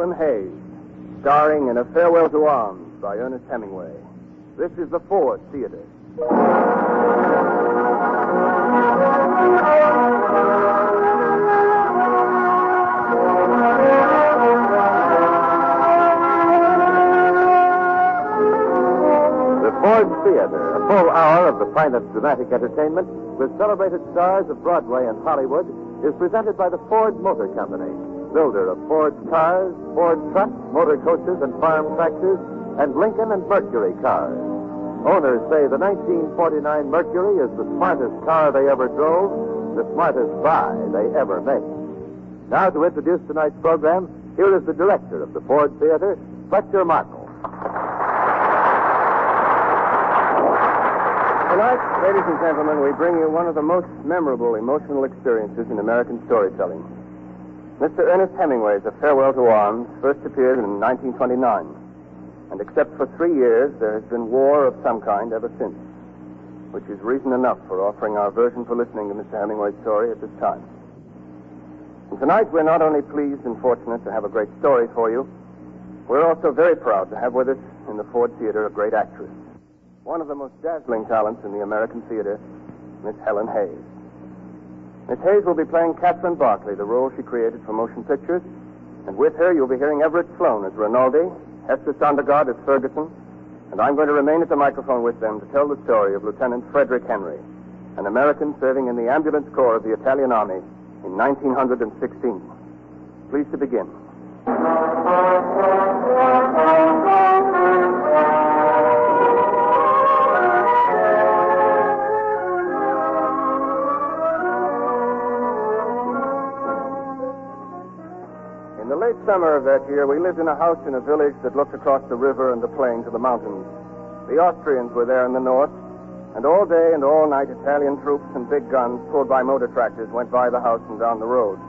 Helen Hayes, starring in A Farewell to Arms by Ernest Hemingway. This is the Ford Theater. The Ford Theater, a full hour of the finest dramatic entertainment with celebrated stars of Broadway and Hollywood, is presented by the Ford Motor Company, builder of Ford cars, Ford trucks, motor coaches, and farm tractors, and Lincoln and Mercury cars. Owners say the 1949 Mercury is the smartest car they ever drove, the smartest buy they ever made. Now, to introduce tonight's program, here is the director of the Ford Theater, Fletcher Markle. Tonight, ladies and gentlemen, we bring you one of the most memorable emotional experiences in American storytelling. Mr. Ernest Hemingway's A Farewell to Arms first appeared in 1929. And except for three years, there has been war of some kind ever since, which is reason enough for offering our version for listening to Mr. Hemingway's story at this time. And tonight, we're not only pleased and fortunate to have a great story for you, we're also very proud to have with us in the Ford Theater a great actress, one of the most dazzling talents in the American theater, Miss Helen Hayes. Miss Hayes will be playing Catherine Barkley, the role she created for motion pictures, and with her you'll be hearing Everett Sloane as Rinaldi, Hester Sondergaard as Ferguson, and I'm going to remain at the microphone with them to tell the story of Lieutenant Frederick Henry, an American serving in the ambulance corps of the Italian Army in 1916. Please to begin. Summer of that year, we lived in a house in a village that looked across the river and the plain to the mountains. The Austrians were there in the north, and all day and all night Italian troops and big guns pulled by motor tractors went by the house and down the road.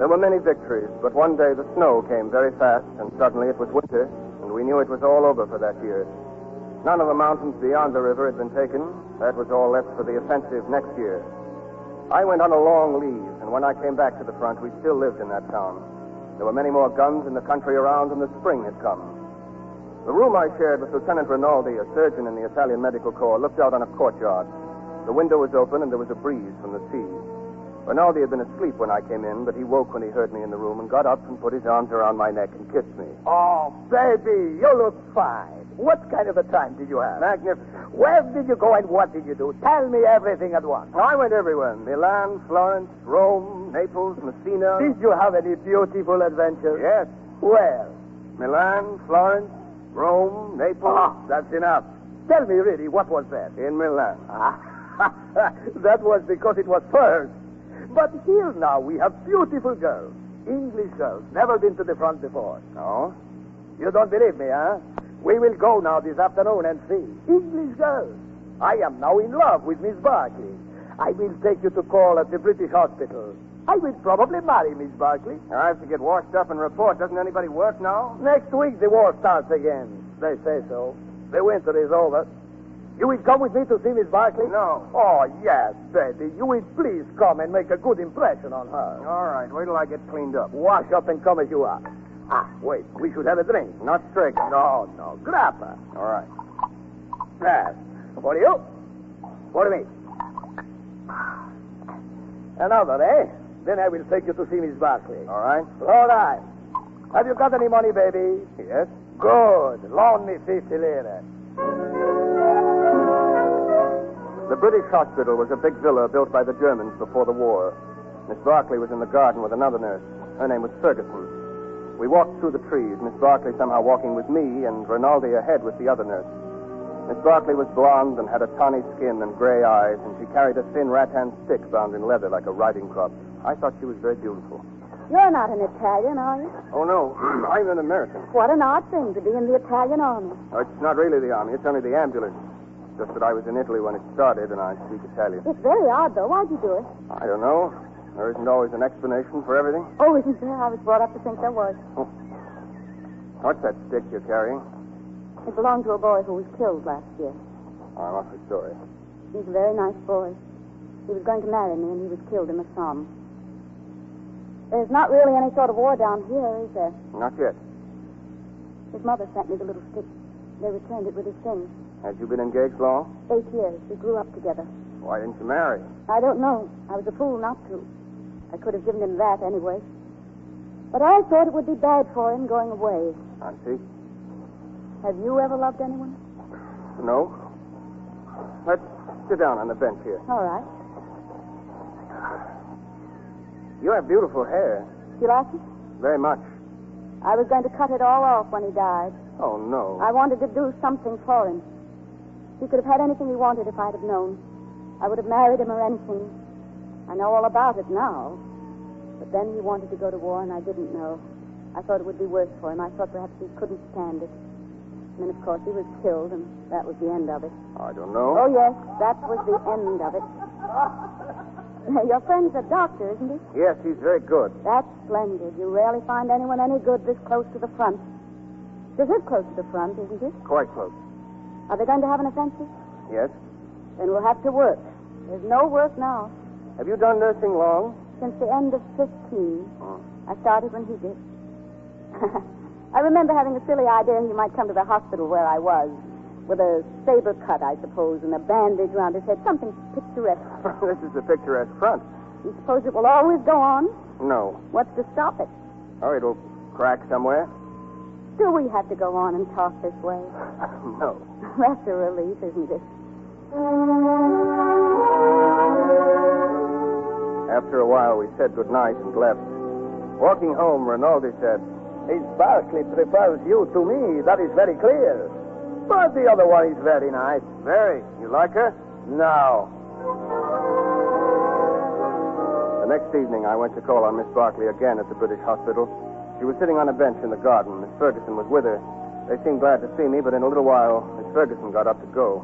There were many victories, but one day the snow came very fast, and suddenly it was winter, and we knew it was all over for that year. None of the mountains beyond the river had been taken. That was all left for the offensive next year. I went on a long leave, and when I came back to the front, we still lived in that town. There were many more guns in the country around, and the spring had come. The room I shared with Lieutenant Rinaldi, a surgeon in the Italian Medical Corps, looked out on a courtyard. The window was open, and there was a breeze from the sea. Rinaldi had been asleep when I came in, but he woke when he heard me in the room and got up and put his arms around my neck and kissed me. Oh, baby, you look fine. What kind of a time did you have? Magnificent. Where did you go and what did you do? Tell me everything at once. I went everywhere Milan, Florence, Rome, Naples, Messina. Did you have any beautiful adventures? Yes. Where? Milan, Florence, Rome, Naples. Ah, that's enough. Tell me really, what was that? In Milan. Ah, that was because it was first. But here now we have beautiful girls. English girls. Never been to the front before. No? You don't believe me, huh? We will go now this afternoon and see. English girls. I am now in love with Miss Barkley. I will take you to call at the British hospital. I will probably marry Miss Barkley. I have to get washed up and report. Doesn't anybody work now? Next week the war starts again. They say so. The winter is over. You will come with me to see Miss Barkley? No. Oh, yes, Betty. You will please come and make a good impression on her. All right. Wait till I get cleaned up. Wash up and come as you are. Ah, wait. We should have a drink. Not strict. No, no. Grappa. All right. Yes. For you? For me. Another, eh? Then I will take you to see Miss Barkley. All right. All right. Have you got any money, baby? Yes. Good. Loan me 50 lira. The British hospital was a big villa built by the Germans before the war. Miss Barkley was in the garden with another nurse. Her name was Ferguson. We walked through the trees, Miss Barkley somehow walking with me, and Rinaldi ahead with the other nurse. Miss Barkley was blonde and had a tawny skin and gray eyes, and she carried a thin rattan stick bound in leather like a riding crop. I thought she was very beautiful. You're not an Italian, are you? Oh, no. I'm an American. What an odd thing to be in the Italian army. No, it's not really the army. It's only the ambulance. Just that I was in Italy when it started, and I speak Italian. It's very odd, though. Why'd you do it? I don't know. There isn't always an explanation for everything. Oh, isn't there? I was brought up to think there was. What's that stick you're carrying? It belonged to a boy who was killed last year. Oh, I'm awfully sorry. He's a very nice boy. He was going to marry me, and he was killed in the Somme. There's not really any sort of war down here, is there? Not yet. His mother sent me the little stick. They returned it with his things. Had you been engaged long? Eight years. We grew up together. Why didn't you marry? I don't know. I was a fool not to. I could have given him that anyway. But I thought it would be bad for him going away. I see. Have you ever loved anyone? No. Let's sit down on the bench here. All right. You have beautiful hair. You like it? Very much. I was going to cut it all off when he died. Oh, no. I wanted to do something for him. He could have had anything he wanted if I'd have known. I would have married him or anything. I know all about it now. But then he wanted to go to war, and I didn't know. I thought it would be worse for him. I thought perhaps he couldn't stand it. And then, of course, he was killed, and that was the end of it. I don't know. Oh, yes, that was the end of it. Your friend's a doctor, isn't he? Yes, he's very good. That's splendid. You rarely find anyone any good this close to the front. This is close to the front, isn't it? Quite close. Are they going to have an offensive? Yes. Then we'll have to work. There's no work now. Have you done nursing long? Since the end of 15. Oh. I started when he did. I remember having a silly idea he might come to the hospital where I was, with a saber cut, I suppose, and a bandage around his head, something picturesque. this is a picturesque front. You suppose it will always go on? No. What's to stop it? Oh, it'll crack somewhere? Do we have to go on and talk this way? no. That's a relief, isn't it? After a while, we said goodnight and left. Walking home, Rinaldi said, Miss Barkley prefers you to me. That is very clear. But the other one is very nice. Very. you like her? No. The next evening, I went to call on Miss Barkley again at the British hospital. She was sitting on a bench in the garden. Miss Ferguson was with her. They seemed glad to see me, but in a little while, Miss Ferguson got up to go.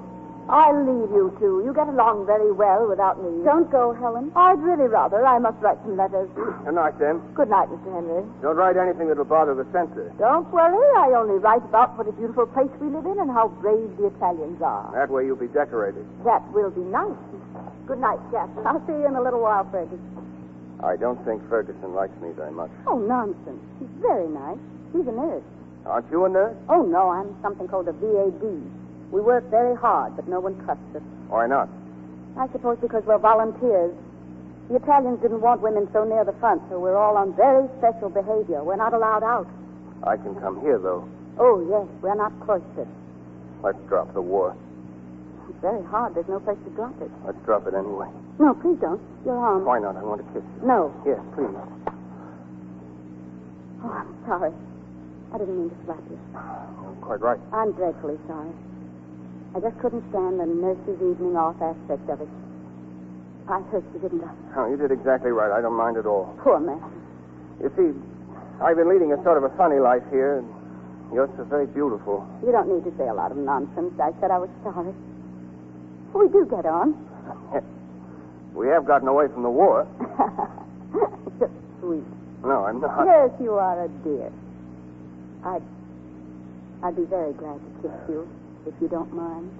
I'll leave you two. You get along very well without me. Don't go, Helen. I'd really rather. I must write some letters. Good night, then. Good night, Mr. Henry. Don't write anything that'll bother the censor. Don't worry. I only write about what a beautiful place we live in and how brave the Italians are. That way you'll be decorated. That will be nice. Good night, Catherine. I'll see you in a little while, Fergus. I don't think Ferguson likes me very much. Oh, nonsense. He's very nice. He's a nurse. Aren't you a nurse? Oh, no, I'm something called a VAD. We work very hard, but no one trusts us. Why not? I suppose because we're volunteers. The Italians didn't want women so near the front, so we're all on very special behavior. We're not allowed out. I can come here, though. Oh, yes, we're not cloistered. Let's drop the war. It's very hard. There's no place to drop it. Let's drop it anyway. No, please don't. Your arm. Why not? I want to kiss you. No. Yes, please. Oh, I'm sorry. I didn't mean to slap you. You're quite right. I'm dreadfully sorry. I just couldn't stand the nurse's evening off aspect of it. I hurt you, didn't I? Oh, you did exactly right. I don't mind at all. Poor man. You see, I've been leading a sort of a funny life here, and you're so very beautiful. You don't need to say a lot of nonsense. I said I was sorry. We do get on. we have gotten away from the war. You're sweet. No, I'm not. Yes, you are a dear. I'd, I'd be very glad to kiss you, if you don't mind.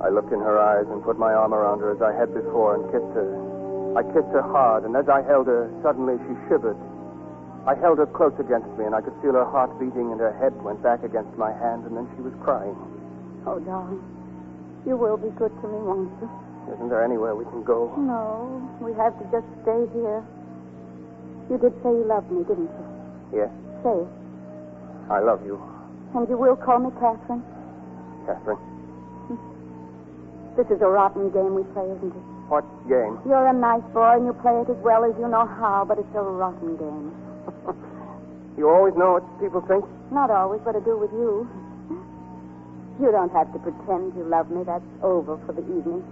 I looked in her eyes and put my arm around her as I had before and kissed her. I kissed her hard, and as I held her, suddenly she shivered. I held her close against me, and I could feel her heart beating, and her head went back against my hand, and then she was crying. Oh, darling, you will be good to me, won't you? Isn't there anywhere we can go? No, we have to just stay here. You did say you loved me, didn't you? Yes, Say it. I love you, And you will call me Catherine? Catherine. This is a rotten game we play, isn't it? What game? You're a nice boy and you play it as well as you know how, but it's a rotten game. You always know what people think? Not always, but I do with you. You don't have to pretend you love me. That's over for the evening.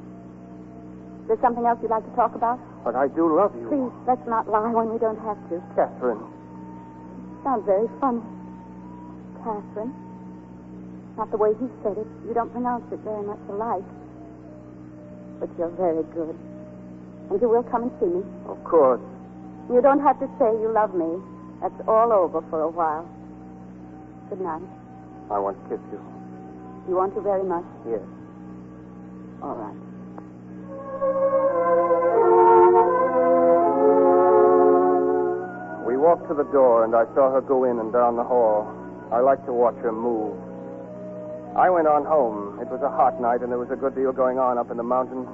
There's something else you'd like to talk about? But I do love you. Please, let's not lie when we don't have to. Catherine. Sounds very funny. Catherine. Not the way he said it. You don't pronounce it very much alike. But you're very good. And you will come and see me. Of course. You don't have to say you love me. That's all over for a while. Good night. I want to kiss you. You want to very much? Yes. All right. We walked to the door, and I saw her go in and down the hall. I like to watch her move. I went on home. It was a hot night, and there was a good deal going on up in the mountains.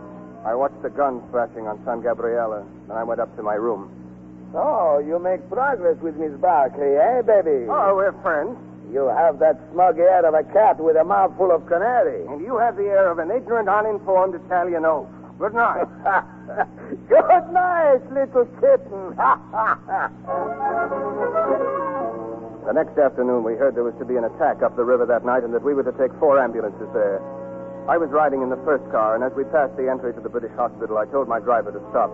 I watched the guns flashing on San Gabriele, and I went up to my room. Oh, you make progress with Miss Barkley, eh, baby? Oh, we're friends. You have that smug air of a cat with a mouth full of canary. And you have the air of an ignorant, uninformed Italian oaf. Good night. Good night, little kitten. the next afternoon, we heard there was to be an attack up the river that night and that we were to take four ambulances there. I was riding in the first car, and as we passed the entry to the British hospital, I told my driver to stop.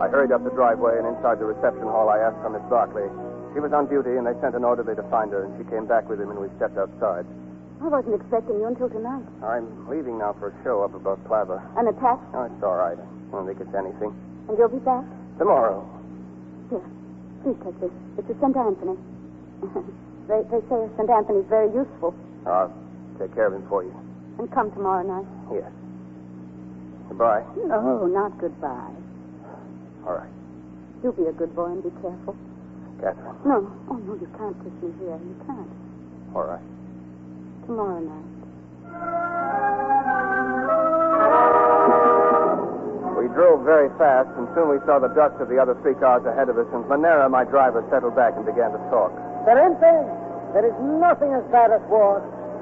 I hurried up the driveway, and inside the reception hall, I asked for Miss Barkley. She was on duty, and they sent an orderly to find her, and she came back with him, and we stepped outside. I wasn't expecting you until tonight. I'm leaving now for a show up above Plava. An attack? Oh, it's all right. I don't think it's anything. And you'll be back? Tomorrow. Here. Please take this. It's a St. Anthony. they, they say St. Anthony's very useful. I'll take care of him for you. And come tomorrow night. Yes. Goodbye. No, not goodbye. All right. You be a good boy and be careful. Catherine. No. Oh, no, you can't kiss me here. You can't. All right. Tomorrow night. We drove very fast, and soon we saw the dust of the other three cars ahead of us, and Manera, my driver, settled back and began to talk. Tenente, there is nothing as bad as war.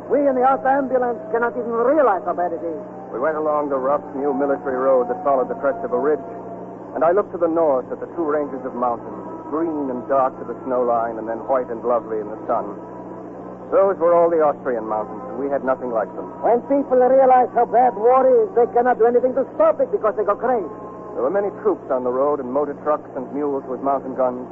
We in the auto ambulance cannot even realize how bad it is. We went along the rough, new military road that followed the crest of a ridge, and I looked to the north at the two ranges of mountains, green and dark to the snow line, and then white and lovely in the sun. Those were all the Austrian mountains, and we had nothing like them. When people realize how bad war is, they cannot do anything to stop it because they go crazy. There were many troops on the road, and motor trucks and mules with mountain guns.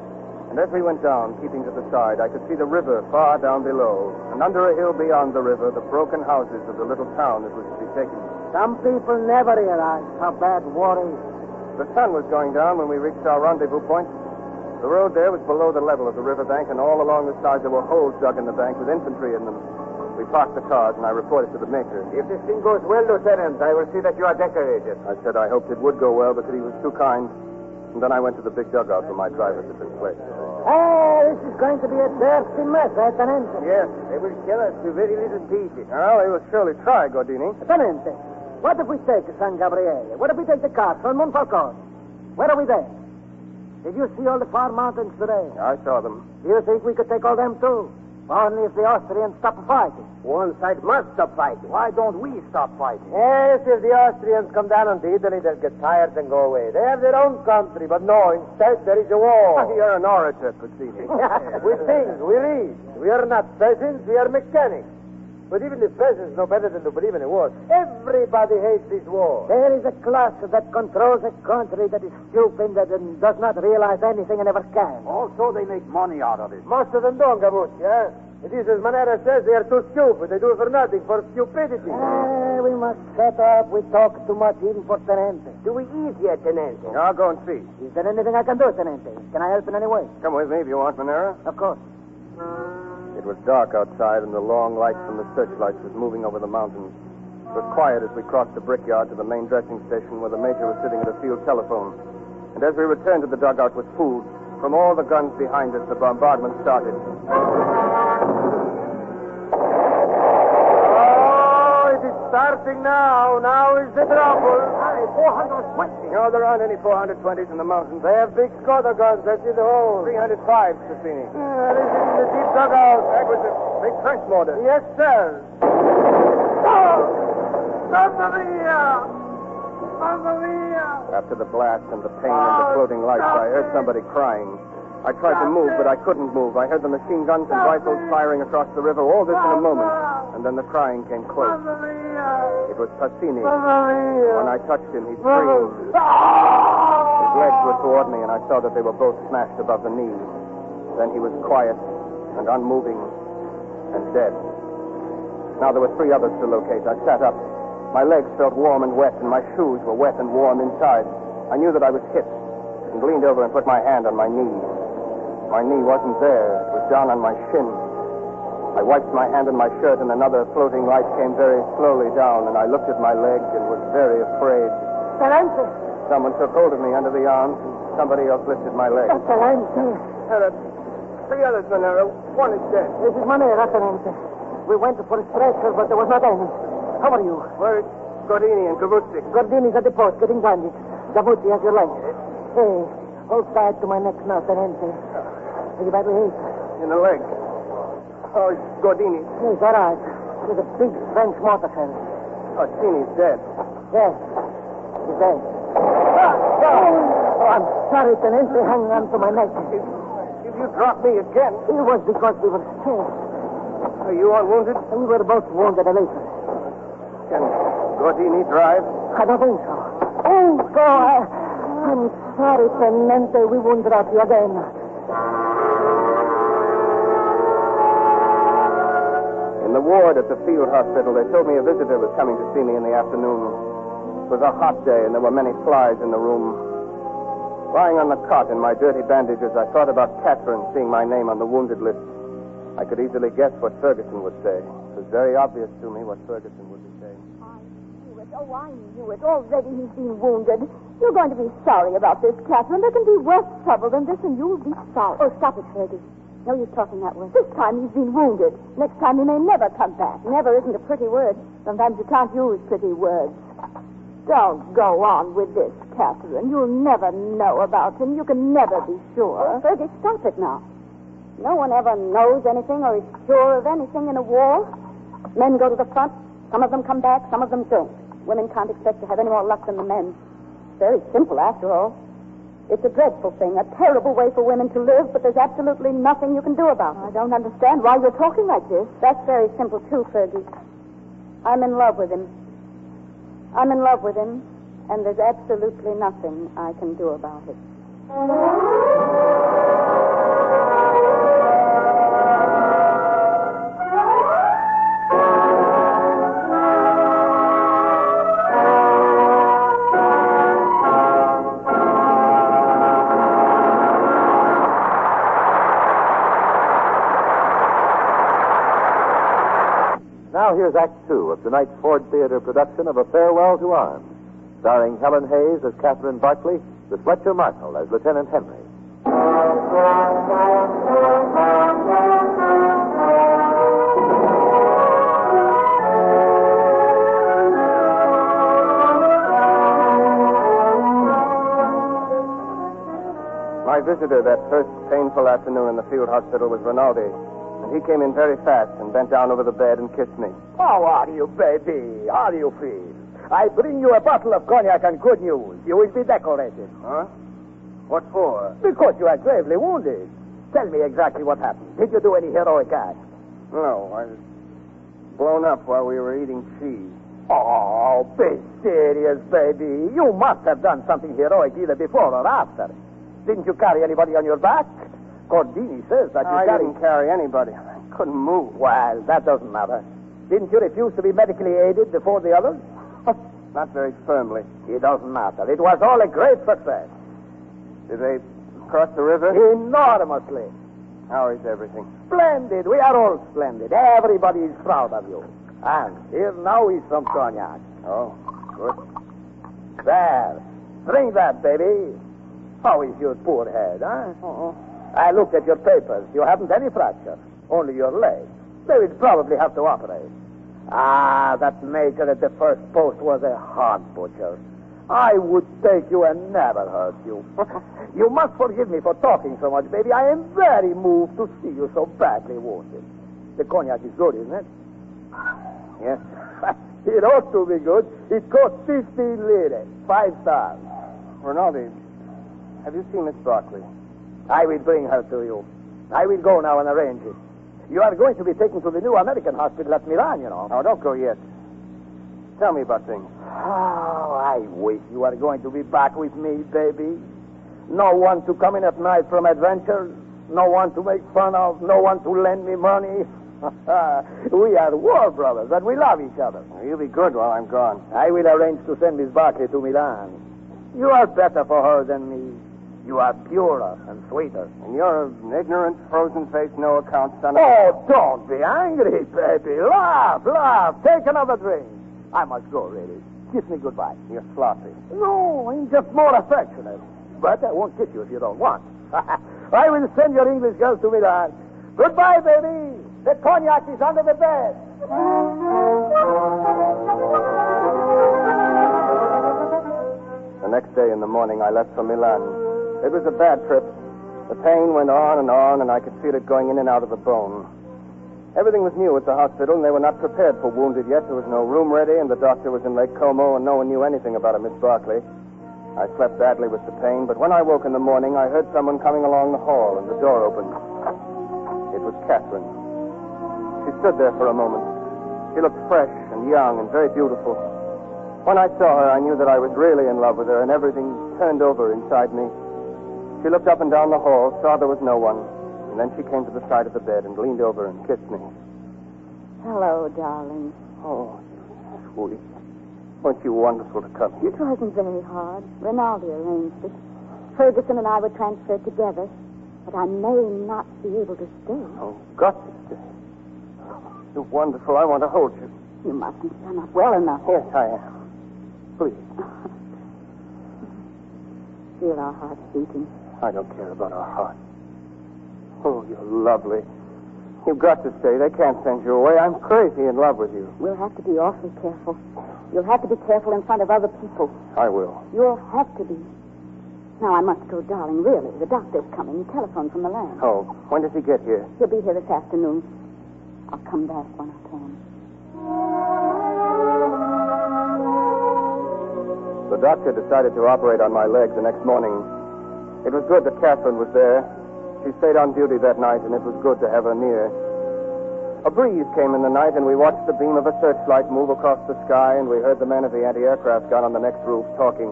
And as we went down, keeping to the side, I could see the river far down below, and under a hill beyond the river, the broken houses of the little town that was to be taken. Some people never realize how bad war is. The sun was going down when we reached our rendezvous point. The road there was below the level of the riverbank, and all along the sides there were holes dug in the bank with infantry in them. We parked the cars, and I reported to the major. If this thing goes well, Lieutenant, I will see that you are decorated. I said I hoped it would go well because he was too kind. And then I went to the big dugout where my driver had been placed. Oh, this is going to be a dirty mess, eh, Tenente? Yes, they will kill us to very little pieces. Well, they will surely try, Gordini. Tenente, what if we take San Gabriele? What if we take the cars from Monfalcone? Where are we there? Did you see all the far mountains today? I saw them. Do you think we could take all them too? Only if the Austrians stop fighting. One side must stop fighting. Why don't we stop fighting? Yes, if the Austrians come down on Italy, they'll get tired and go away. They have their own country, but no, instead there is a war. Ah, you're an orator, Puccini. we think, we read. We are not peasants, we are mechanics. But even the peasants know better than to believe in a war. Everybody hates this war. There is a class that controls a country that is stupid that and does not realize anything and never can. Also, they make money out of it. Most of them don't, Gavuzzi, eh? It is as Manera says, they are too stupid. They do it for nothing, for stupidity. Ah, we must shut up. We talk too much even for Tenente. Do we eat yet, Tenente? I'll go and see. Is there anything I can do, Tenente? Can I help in any way? Come with me if you want, Manera. Of course. It was dark outside, and the long light from the searchlights was moving over the mountains. It was quiet as we crossed the brickyard to the main dressing station where the major was sitting at a field telephone. And as we returned to the dugout with food, from all the guns behind us, the bombardment started. Starting now. Now is the trouble. Hey, 420. No, there aren't any 420s in the mountains. They have big Skoda guns. That's in the hole. 305, Passini. Ah, this is in the deep dugout. That was a big trench mortar. Yes, sir. Oh! Mamma mia! Mamma mia! After the blast and the pain and the floating lights, I heard somebody crying. I tried to move, but I couldn't move. I heard the machine guns and rifles firing across the river, all this in a moment. And then the crying came close. It was Passini. When I touched him, he screamed. His legs were toward me, and I saw that they were both smashed above the knees. Then he was quiet and unmoving and dead. Now there were three others to locate. I sat up. My legs felt warm and wet, and my shoes were wet and warm inside. I knew that I was hit and leaned over and put my hand on my knee. My knee wasn't there. It was down on my shin. I wiped my hand on my shirt, and another floating light came very slowly down, and I looked at my leg and was very afraid. Tenente. Someone took hold of me under the arms, and somebody else lifted my leg. Tenente. Uh, three others, Manera. One is dead. This is Manera, Tenente. We went for a stretcher, but there was not any. How are you? Where is Gordini and Gavuzzi? Gordini's at the post, getting bandaged. Gavuzzi has your leg. Hey, hold tight to my neck now, Tenente. Are you badly hit? In the leg. Oh, it's Gordini. Yes, all right. With a big French mortar shell. Orsini's dead. Yes, he's dead. Ah, ah. Oh, I'm sorry, Tenente. Hang on to my neck. If, if you drop me again, It was because we were scared. are you unwounded? We were both wounded little. Can Gordini drive? I don't think so. Oh, go. I, uh, I'm sorry, Tenente. We won't drop you again. The ward at the field hospital, they told me a visitor was coming to see me in the afternoon. It was a hot day, and there were many flies in the room. Lying on the cot in my dirty bandages, I thought about Catherine seeing my name on the wounded list. I could easily guess what Ferguson would say. It was very obvious to me what Ferguson would be saying. I knew it. Oh, I knew it. Already he's been wounded. You're going to be sorry about this, Catherine. There can be worse trouble than this, and you'll be sorry. Oh, stop it, Fergie. No use talking that way. This time he's been wounded. Next time he may never come back. Never isn't a pretty word. Sometimes you can't use pretty words. Don't go on with this, Catherine. You'll never know about him. You can never be sure. Oh, Fergie, stop it now. No one ever knows anything or is sure of anything in a war. Men go to the front. Some of them come back. Some of them don't. Women can't expect to have any more luck than the men. Very simple, after all. It's a dreadful thing, a terrible way for women to live, but there's absolutely nothing you can do about it. I don't understand why you're talking like this. That's very simple, too, Fergie. I'm in love with him. I'm in love with him, and there's absolutely nothing I can do about it. Here's Act Two of tonight's Ford Theater production of A Farewell to Arms, starring Helen Hayes as Catherine Barkley, with Fletcher Markle as Lieutenant Henry. My visitor that first painful afternoon in the field hospital was Rinaldi, he came in very fast and bent down over the bed and kissed me. How are you, baby? How do you feel? I bring you a bottle of cognac and good news. You will be decorated. Huh? What for? Because you are gravely wounded. Tell me exactly what happened. Did you do any heroic act? No, I was blown up while we were eating cheese. Oh, be serious, baby. You must have done something heroic either before or after. Didn't you carry anybody on your back? Gordini says that you I didn't carry anybody. I couldn't move. Well, that doesn't matter. Didn't you refuse to be medically aided before the others? Not very firmly. It doesn't matter. It was all a great success. Did they cross the river? Enormously. How is everything? Splendid. We are all splendid. Everybody is proud of you. And here now is some cognac. Oh, good. There. Drink that, baby. How is your poor head, huh? Oh, I looked at your papers. You haven't any fracture. Only your leg. They will probably have to operate. Ah, that major at the first post was a hog butcher. I would take you and never hurt you. you must forgive me for talking so much, baby. I am very moved to see you so badly wounded. The cognac is good, isn't it? Yes. it ought to be good. It cost 15 lire. Five stars. Rinaldi, have you seen Miss Barkley? I will bring her to you. I will go now and arrange it. You are going to be taken to the new American hospital at Milan, you know. Oh, don't go yet. Tell me about things. Oh, I wish you were going to be back with me, baby. No one to come in at night from adventures. No one to make fun of. No one to lend me money. we are war brothers, and we love each other. You'll be good while I'm gone. I will arrange to send Miss Barkley to Milan. You are better for her than me. You are purer and sweeter. And you're an ignorant, frozen faced, no account son of Oh, don't be angry, baby. Laugh, laugh. Take another drink. I must go, really. Kiss me goodbye. You're sloppy. No, I'm just more affectionate. But I won't kiss you if you don't want. I will send your English girls to Milan. Goodbye, baby. The cognac is under the bed. The next day in the morning, I left for Milan. It was a bad trip. The pain went on and on, and I could feel it going in and out of the bone. Everything was new at the hospital, and they were not prepared for wounded yet. There was no room ready, and the doctor was in Lake Como, and no one knew anything about a Miss Barkley. I slept badly with the pain, but when I woke in the morning, I heard someone coming along the hall, and the door opened. It was Catherine. She stood there for a moment. She looked fresh and young and very beautiful. When I saw her, I knew that I was really in love with her, and everything turned over inside me. She looked up and down the hall, saw there was no one, and then she came to the side of the bed and leaned over and kissed me. Hello, darling. Oh, sweet. Weren't you wonderful to come here? It wasn't very hard. Rinaldi arranged it. Ferguson and I were transferred together, but I may not be able to stay. Oh, got to stay. You're wonderful. I want to hold you. You mustn't. You're not well enough. Yes, I am. Please. Feel our hearts beating. I don't care about our hearts. Oh, you're lovely. You've got to stay. They can't send you away. I'm crazy in love with you. We'll have to be awfully careful. You'll have to be careful in front of other people. I will. You'll have to be. Now, I must go, darling, really. The doctor's coming. He telephoned from Milan. Oh, when does he get here? He'll be here this afternoon. I'll come back when I can. The doctor decided to operate on my leg the next morning. It was good that Catherine was there. She stayed on duty that night, and it was good to have her near. A breeze came in the night, and we watched the beam of a searchlight move across the sky, and we heard the men of the anti-aircraft gun on the next roof talking.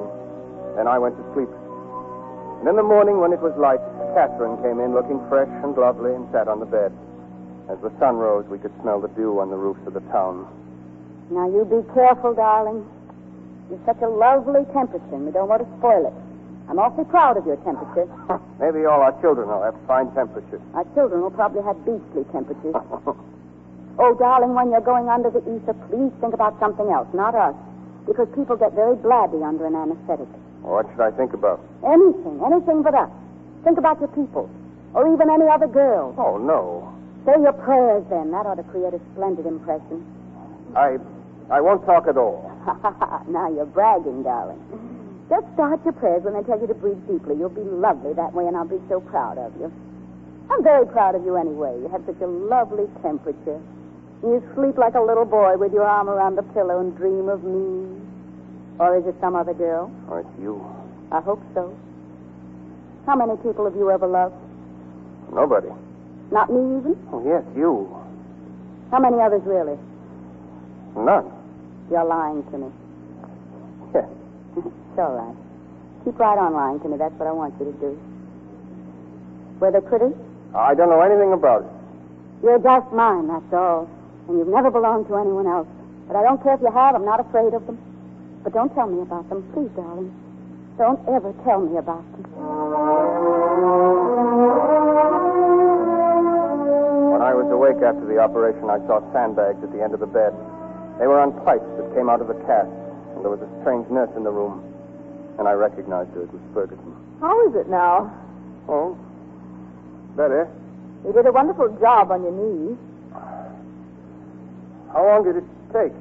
Then I went to sleep. And in the morning, when it was light, Catherine came in looking fresh and lovely and sat on the bed. As the sun rose, we could smell the dew on the roofs of the town. Now, you be careful, darling. You've such a lovely temperature, and we don't want to spoil it. I'm awfully proud of your temperature. Maybe all our children will have fine temperatures. Our children will probably have beastly temperatures. Oh, darling, when you're going under the ether, please think about something else, not us. Because people get very blabby under an anesthetic. what should I think about? Anything, anything but us. Think about your people. Or even any other girl. Oh, no. Say your prayers then. That ought to create a splendid impression. I I won't talk at all. now you're bragging, darling. Just start your prayers when they tell you to breathe deeply. You'll be lovely that way, and I'll be so proud of you. I'm very proud of you anyway. You have such a lovely temperature. You sleep like a little boy with your arm around the pillow and dream of me. Or is it some other girl? Or it's you. I hope so. How many people have you ever loved? Nobody. Not me, even? Oh, yes, you. How many others, really? None. You're lying to me. Yes. It's all right. Keep right on lying to me. That's what I want you to do. Were they pretty? I don't know anything about it. You're just mine, that's all. And you've never belonged to anyone else. But I don't care if you have. I'm not afraid of them. But don't tell me about them, please, darling. Don't ever tell me about them. When I was awake after the operation, I saw sandbags at the end of the bed. They were on pipes that came out of the cast, and there was a strange nurse in the room. And I recognized her. It was Ferguson. How is it now? Oh, better. You did a wonderful job on your knee. How long did it take?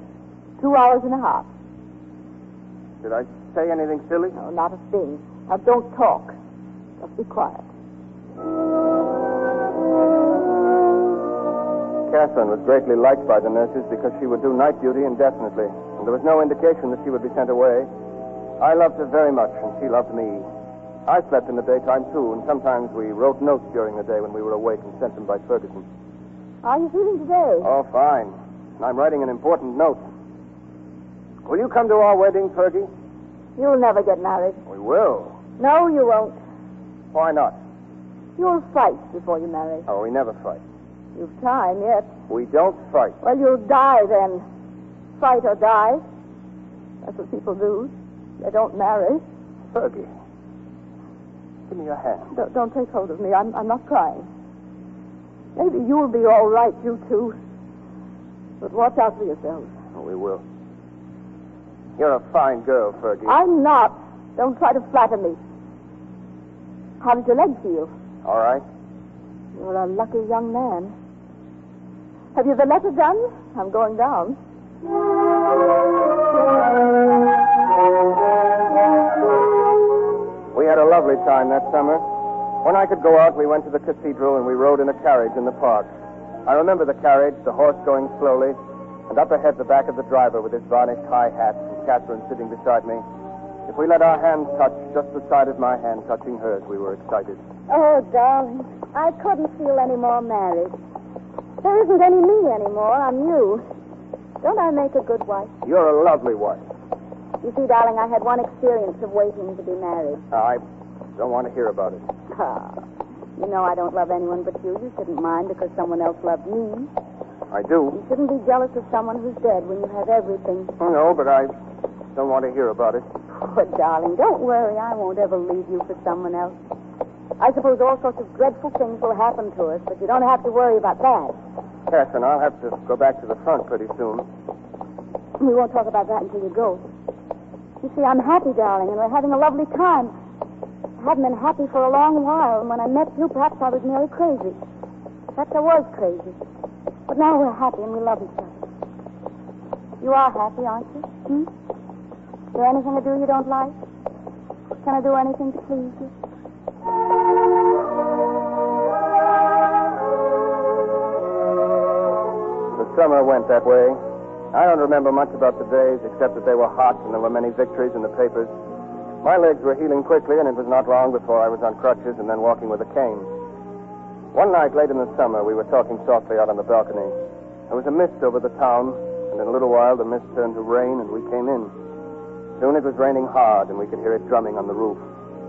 Two hours and a half. Did I say anything silly? No, not a thing. Now don't talk. Just be quiet. Catherine was greatly liked by the nurses because she would do night duty indefinitely, and there was no indication that she would be sent away. I loved her very much, and she loved me. I slept in the daytime, too, and sometimes we wrote notes during the day when we were awake and sent them by Ferguson. How are you feeling today? Oh, fine. I'm writing an important note. Will you come to our wedding, Fergie? You'll never get married. We will. No, you won't. Why not? You'll fight before you marry. Oh, we never fight. You've time yet. We don't fight. Well, you'll die then. Fight or die. That's what people do. They don't marry. Fergie. Give me your hand. Don't, don't take hold of me. I'm, I'm not crying. Maybe you'll be all right, you two. But watch out for yourselves. Oh, we will. You're a fine girl, Fergie. I'm not. Don't try to flatter me. How does your leg feel? All right. You're a lucky young man. Have you the letter done? I'm going down. Lovely time that summer. When I could go out, we went to the cathedral and we rode in a carriage in the park. I remember the carriage, the horse going slowly, and up ahead the back of the driver with his varnished high hat and Catherine sitting beside me. If we let our hands touch just the side of my hand touching hers, we were excited. Oh, darling, I couldn't feel any more married. There isn't any me anymore. I'm you. Don't I make a good wife? You're a lovely wife. You see, darling, I had one experience of waiting to be married. I don't want to hear about it. Ah, you know I don't love anyone but you. You shouldn't mind because someone else loved me. I do. You shouldn't be jealous of someone who's dead when you have everything. Oh, no, but I don't want to hear about it. Poor darling, don't worry. I won't ever leave you for someone else. I suppose all sorts of dreadful things will happen to us, but you don't have to worry about that. Catherine, I'll have to go back to the front pretty soon. We won't talk about that until you go. You see, I'm happy, darling, and we're having a lovely time. I haven't been happy for a long while, and when I met you, perhaps I was nearly crazy. Perhaps I was crazy. But now we're happy and we love each other. You are happy, aren't you? Hmm? Is there anything I do you don't like? Can I do anything to please you? The summer went that way. I don't remember much about the days, except that they were hot and there were many victories in the papers. My legs were healing quickly, and it was not long before I was on crutches and then walking with a cane. One night late in the summer, we were talking softly out on the balcony. There was a mist over the town, and in a little while the mist turned to rain, and we came in. Soon it was raining hard, and we could hear it drumming on the roof.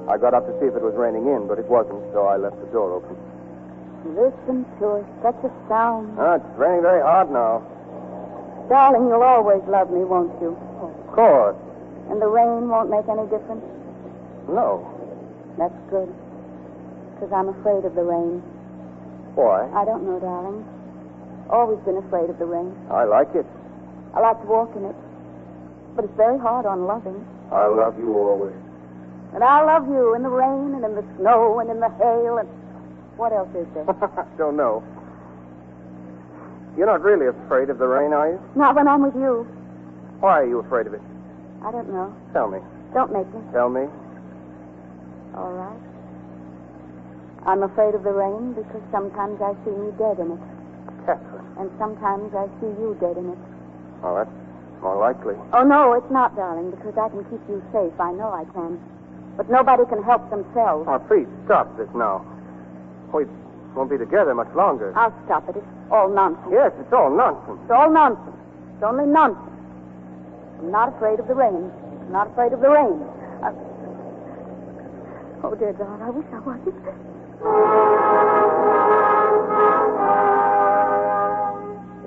I got up to see if it was raining in, but it wasn't, so I left the door open. Listen to it. Such a sound. Ah, it's raining very hard now. Darling, you'll always love me, won't you? Of course. And the rain won't make any difference? No. That's good. Because I'm afraid of the rain. Why? I don't know, darling. Always been afraid of the rain. I like it. I like to walk in it. But it's very hard on loving. I love you always. And I love you in the rain and in the snow and in the hail and what else is there? I don't know. You're not really afraid of the rain, are you? Not when I'm with you. Why are you afraid of it? I don't know. Tell me. Don't make me. Tell me. All right. I'm afraid of the rain because sometimes I see me dead in it. Catherine. And sometimes I see you dead in it. Oh, that's more likely. Oh, no, it's not, darling, because I can keep you safe. I know I can. But nobody can help themselves. Oh, please stop this now. We won't be together much longer. I'll stop it. It's all nonsense. Yes, it's all nonsense. It's all nonsense. It's only nonsense. Not afraid of the rain. Not afraid of the rain. I... Oh, dear God, I wish I wasn't.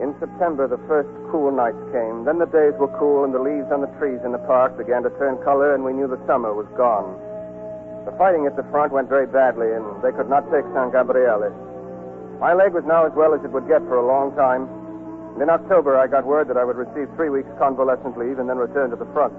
In September, the first cool nights came. Then the days were cool, and the leaves on the trees in the park began to turn color, and we knew the summer was gone. The fighting at the front went very badly, and they could not take San Gabriele. My leg was now as well as it would get for a long time. And in October, I got word that I would receive three weeks convalescent leave and then return to the front.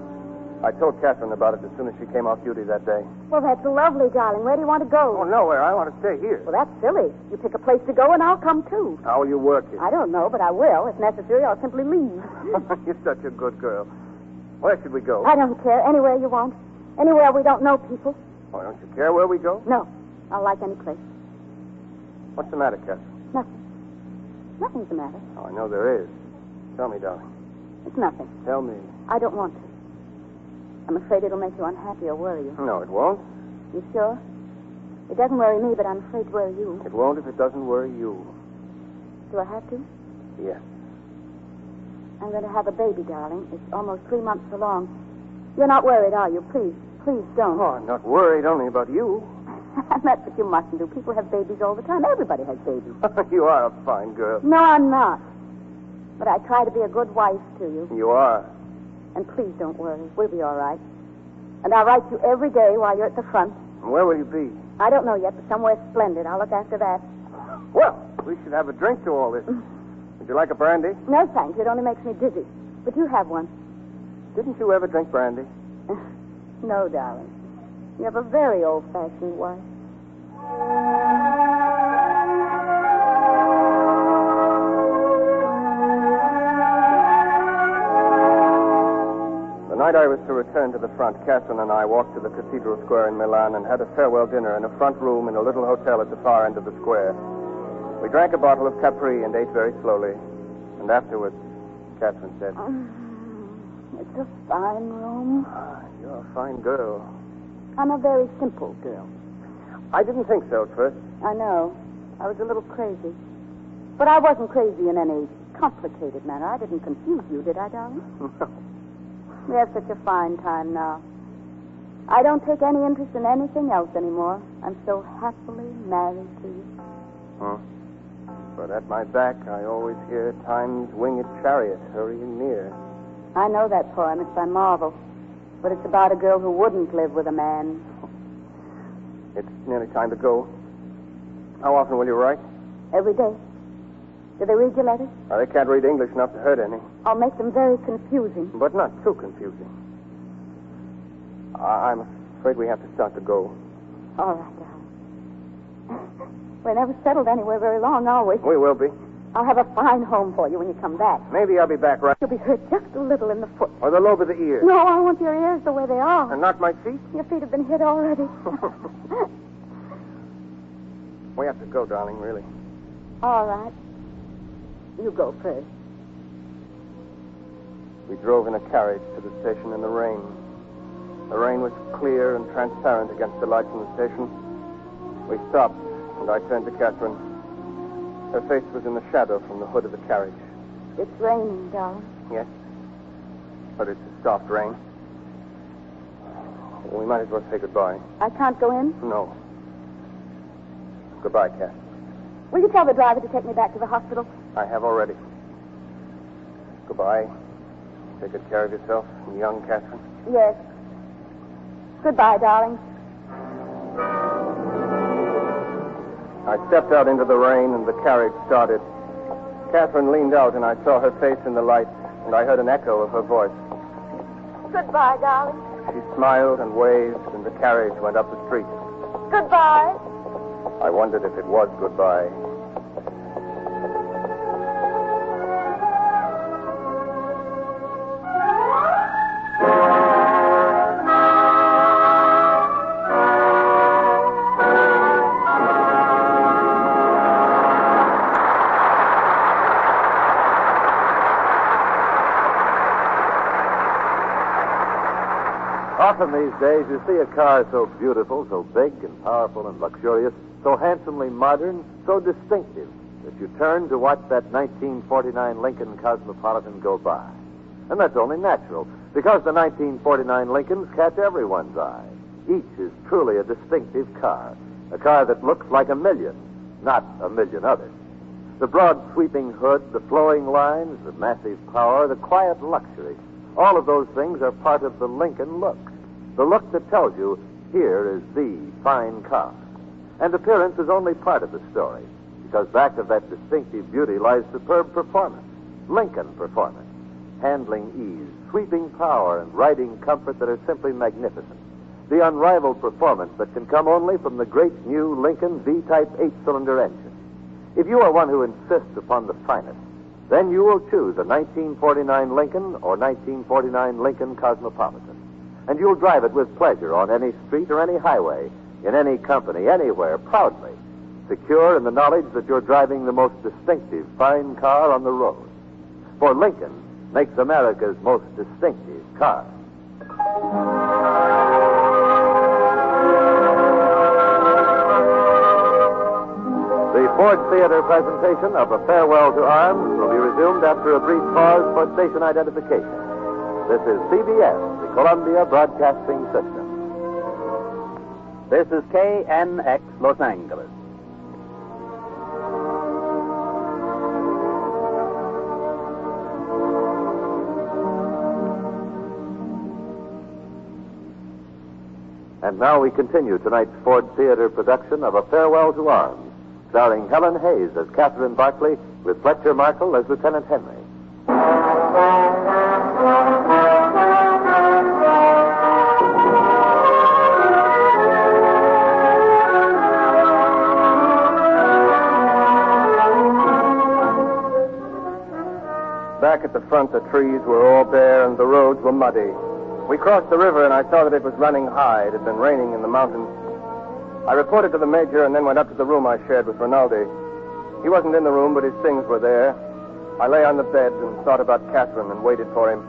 I told Catherine about it as soon as she came off duty that day. Well, that's lovely, darling. Where do you want to go? Oh, nowhere. I want to stay here. Well, that's silly. You pick a place to go, and I'll come too. How will you work it? I don't know, but I will. If necessary, I'll simply leave. You're such a good girl. Where should we go? I don't care. Anywhere you want. Anywhere we don't know people. Oh, don't you care where we go? No. I'll like any place. What's the matter, Catherine? Nothing. Nothing's the matter. Oh, I know there is. Tell me, darling. It's nothing. Tell me. I don't want to. I'm afraid it'll make you unhappy or worry you. No, it won't. You sure? It doesn't worry me, but I'm afraid to worry you. It won't if it doesn't worry you. Do I have to? Yes. I'm going to have a baby, darling. It's almost three months along. You're not worried, are you? Please, please don't. Oh, I'm not worried only about you. That's what you mustn't do. People have babies all the time. Everybody has babies. you are a fine girl. No, I'm not. But I try to be a good wife to you. You are. And please don't worry. We'll be all right. And I'll write you every day while you're at the front. And where will you be? I don't know yet, but somewhere splendid. I'll look after that. Well, we should have a drink to all this. Mm. Would you like a brandy? No, thanks. It only makes me dizzy. But you have one. Didn't you ever drink brandy? no, darling. You have a very old fashioned wife. The night I was to return to the front, Catherine and I walked to the Cathedral Square in Milan and had a farewell dinner in a front room in a little hotel at the far end of the square. We drank a bottle of Capri and ate very slowly. And afterwards, Catherine said, um, It's a fine room. Ah, you're a fine girl. I'm a very simple girl. I didn't think so at first. I know. I was a little crazy. But I wasn't crazy in any complicated manner. I didn't confuse you, did I, darling? No. We have such a fine time now. I don't take any interest in anything else anymore. I'm so happily married to you. Huh? But at my back, I always hear Time's winged chariot hurrying near. I know that poem. It's by Marvell. But it's about a girl who wouldn't live with a man. It's nearly time to go. How often will you write? Every day. Do they read your letters? Uh, they can't read English enough to hurt any, I'll make them very confusing. but not too confusing. I- I'm afraid we have to start to go. All right, darling. We're never settled anywhere very long, are we? We will be. I'll have a fine home for you when you come back. Maybe I'll be back right. You'll be hurt just a little in the foot. Or the lobe of the ear. No, I want your ears the way they are. And not my feet. Your feet have been hit already. We have to go, darling, really. All right. You go first. We drove in a carriage to the station in the rain. The rain was clear and transparent against the lights in the station. We stopped, and I turned to Catherine. Her face was in the shadow from the hood of the carriage. It's raining, darling. Yes? But it's a soft rain. We might as well say goodbye. I can't go in. No. Goodbye, Cat. Will you tell the driver to take me back to the hospital? I have already. Goodbye. Take good care of yourself, young Catherine. Yes. Goodbye, darling. I stepped out into the rain and the carriage started. Catherine leaned out and I saw her face in the light and I heard an echo of her voice. Goodbye, darling. She smiled and waved and the carriage went up the street. Goodbye. I wondered if it was goodbye. Often these days, you see a car so beautiful, so big and powerful and luxurious, so handsomely modern, so distinctive, that you turn to watch that 1949 Lincoln Cosmopolitan go by. And that's only natural, because the 1949 Lincolns catch everyone's eye. Each is truly a distinctive car, a car that looks like a million, not a million others. The broad sweeping hood, the flowing lines, the massive power, the quiet luxury, all of those things are part of the Lincoln look. The look that tells you here is the fine car. And appearance is only part of the story, because back of that distinctive beauty lies superb performance, Lincoln performance, handling ease, sweeping power, and riding comfort that are simply magnificent. The unrivaled performance that can come only from the great new Lincoln V-type eight-cylinder engine. If you are one who insists upon the finest, then you will choose a 1949 Lincoln or 1949 Lincoln Cosmopolitan. And you'll drive it with pleasure on any street or any highway, in any company, anywhere, proudly, secure in the knowledge that you're driving the most distinctive fine car on the road. For Lincoln makes America's most distinctive car. The Ford Theater presentation of A Farewell to Arms will be resumed after a brief pause for station identification. This is CBS, Columbia Broadcasting System. This is KNX Los Angeles. And now we continue tonight's Ford Theater production of A Farewell to Arms, starring Helen Hayes as Catherine Barkley with Fletcher Markle as Lieutenant Henry. Front, the trees were all bare and the roads were muddy. We crossed the river, and I saw that it was running high. It had been raining in the mountains. I reported to the major and then went up to the room I shared with Rinaldi. He wasn't in the room, but his things were there. I lay on the bed and thought about Catherine and waited for him.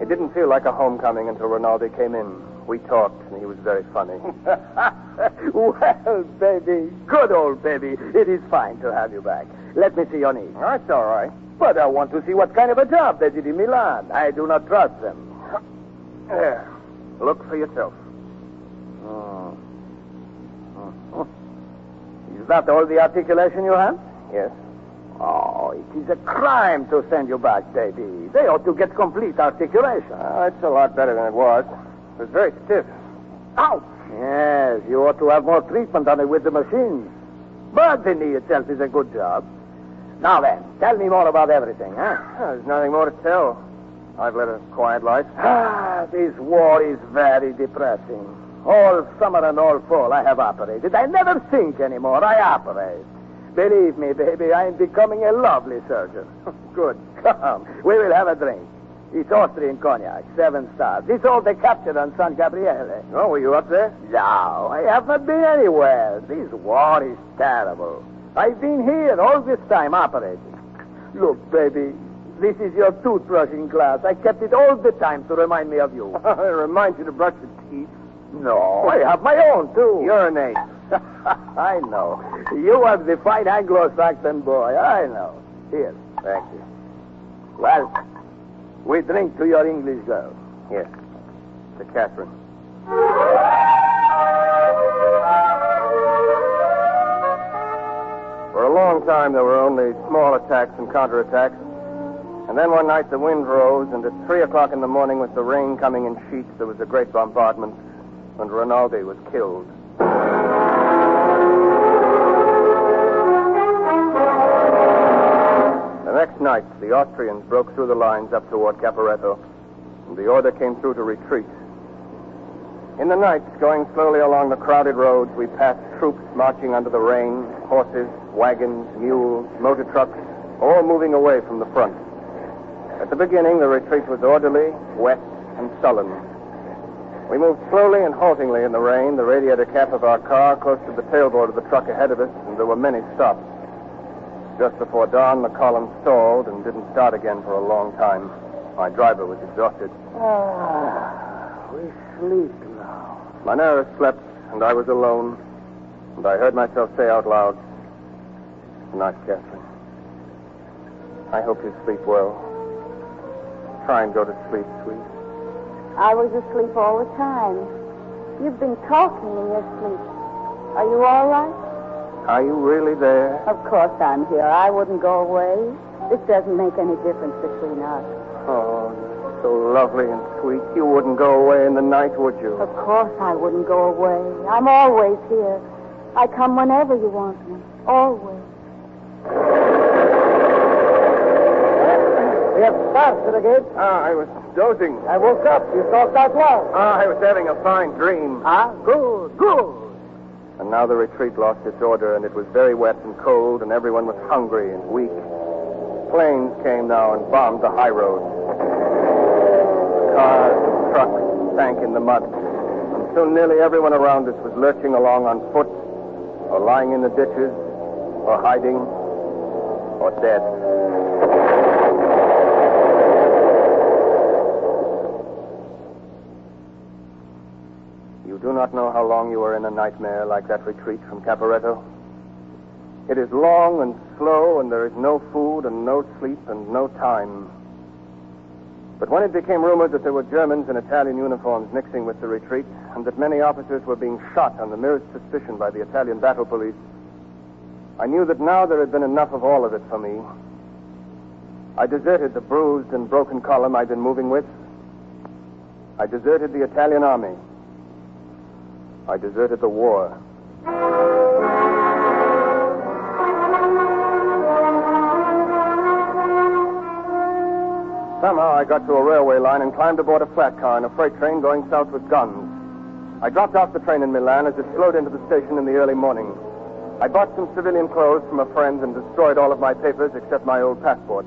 It didn't feel like a homecoming until Rinaldi came in. We talked, and he was very funny. well, baby, good old baby, it is fine to have you back. Let me see your knees. That's all right. But I want to see what kind of a job they did in Milan. I do not trust them. There. Look for yourself. Oh. Oh. Is that all the articulation you have? Yes. Oh, it is a crime to send you back, baby. They ought to get complete articulation. Uh, it's a lot better than it was. It was very stiff. Ouch! Yes, you ought to have more treatment on it with the machines. But the knee itself is a good job. Now then, tell me more about everything, huh? There's nothing more to tell. I've led a quiet life. Ah, this war is very depressing. All summer and all fall I have operated. I never think anymore. I operate. Believe me, baby, I am becoming a lovely surgeon. Good. Come. We will have a drink. It's Austrian cognac, seven stars. It's all they captured on San Gabriele. Oh, were you up there? No, I have not been anywhere. This war is terrible. I've been here all this time operating. Look, baby, this is your toothbrushing glass. I kept it all the time to remind me of you. it reminds you to brush your teeth. No, I have my own, too. Urinate. I know. You are the fine Anglo-Saxon boy. I know. Here. Thank you. Well, we drink to your English girl. Yes. To Catherine. For a long time, there were only small attacks and counterattacks. And then one night the wind rose, and at 3 o'clock in the morning, with the rain coming in sheets, there was a great bombardment, and Rinaldi was killed. The next night, the Austrians broke through the lines up toward Caporetto, and the order came through to retreat. In the night, going slowly along the crowded roads, we passed troops marching under the rain, horses, wagons, mules, motor trucks, all moving away from the front. At the beginning, the retreat was orderly, wet, and sullen. We moved slowly and haltingly in the rain, the radiator cap of our car close to the tailboard of the truck ahead of us, and there were many stops. Just before dawn, the column stalled and didn't start again for a long time. My driver was exhausted. Ah, we sleep now. Manera slept, and I was alone, and I heard myself say out loud, Good night, Catherine. I hope you sleep well. Try and go to sleep, sweet. I was asleep all the time. You've been talking in your sleep. Are you all right? Are you really there? Of course I'm here. I wouldn't go away. This doesn't make any difference between us. Oh, so lovely and sweet. You wouldn't go away in the night, would you? Of course I wouldn't go away. I'm always here. I come whenever you want me. Always. We have started again. Ah, I was dozing. I woke up. You talked out loud. Ah, I was having a fine dream. Ah, good, good. And now the retreat lost its order, and it was very wet and cold, and everyone was hungry and weak. Planes came now and bombed the high roads. Cars and trucks sank in the mud. Soon nearly everyone around us was lurching along on foot, or lying in the ditches, or hiding, or dead. You do not know how long you were in a nightmare like that retreat from Caporetto. It is long and slow, and there is no food and no sleep and no time. But when it became rumored that there were Germans in Italian uniforms mixing with the retreat, and that many officers were being shot on the merest suspicion by the Italian battle police, I knew that now there had been enough of all of it for me. I deserted the bruised and broken column I'd been moving with. I deserted the Italian army. I deserted the war. Somehow I got to a railway line and climbed aboard a flat car in a freight train going south with guns. I dropped off the train in Milan as it slowed into the station in the early morning. I bought some civilian clothes from a friend and destroyed all of my papers except my old passport.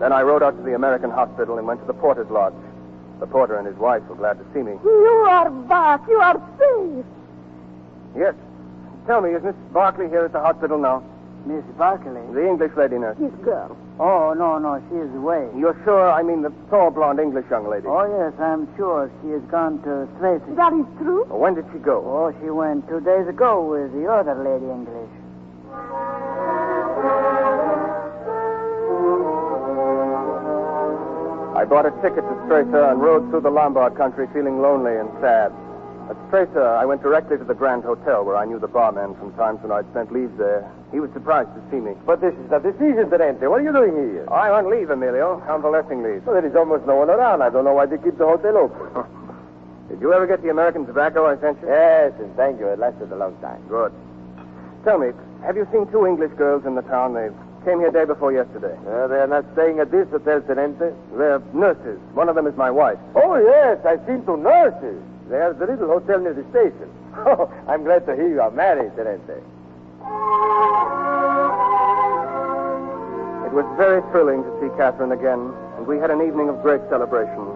Then I rode out to the American hospital and went to the porter's lodge. The porter and his wife were glad to see me. You are back. You are safe. Yes. Tell me, is Miss Barkley here at the hospital now? Miss Barkley? The English lady nurse. His girl. Oh, no, no, she is away. You're sure? I mean the tall, blonde English young lady. Oh, yes, I'm sure. She has gone to Stresa. That is true. When did she go? Oh, she went two days ago with the other lady English. I bought a ticket to Stresa and rode through the Lombard country feeling lonely and sad. At Stresa, I went directly to the Grand Hotel where I knew the barman from times when I'd spent leave there. He was surprised to see me. But this is a decision, Tenente. What are you doing here? I on leave, Emilio. Convalescing leave. Well, there is almost no one around. I don't know why they keep the hotel open. Did you ever get the American tobacco I sent you? yes, and thank you. It lasted a long time. Good. Tell me, have you seen two English girls in the town? They came here day before yesterday. Uh, they are not staying at this hotel, Tenente. They're nurses. One of them is my wife. Oh, yes, I've seen two nurses. They are at the little hotel near the station. Oh, I'm glad to hear you are married, Tenente. It was very thrilling to see Catherine again, and we had an evening of great celebration.